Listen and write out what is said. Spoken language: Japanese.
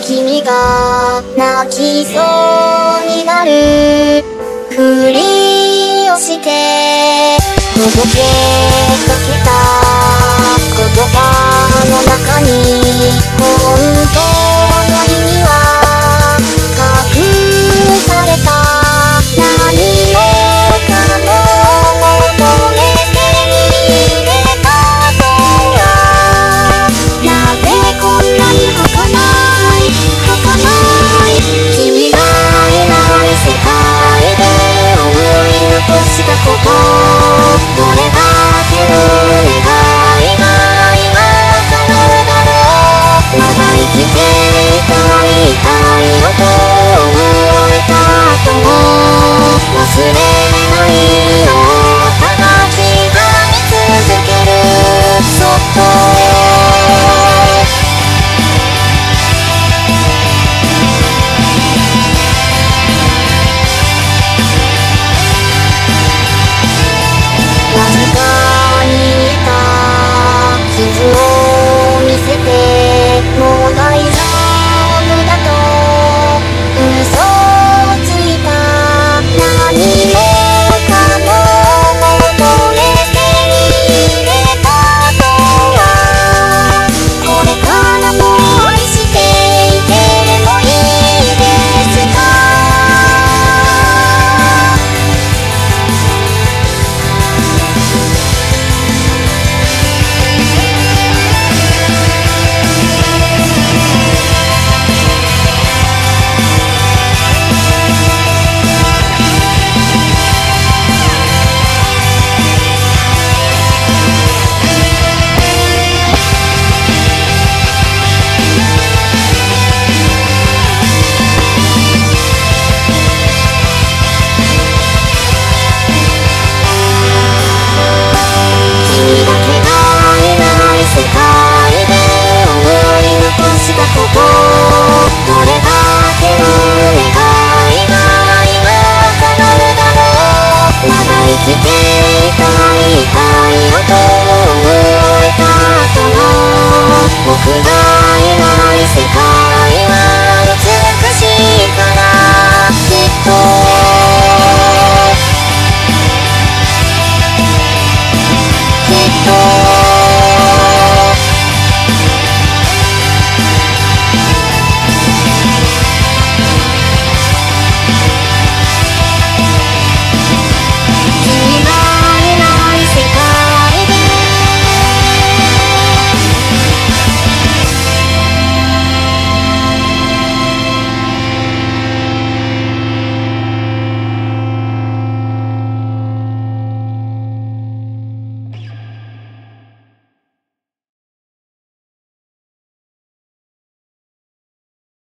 君が泣きそうになるふりをして届けかけ Whoa.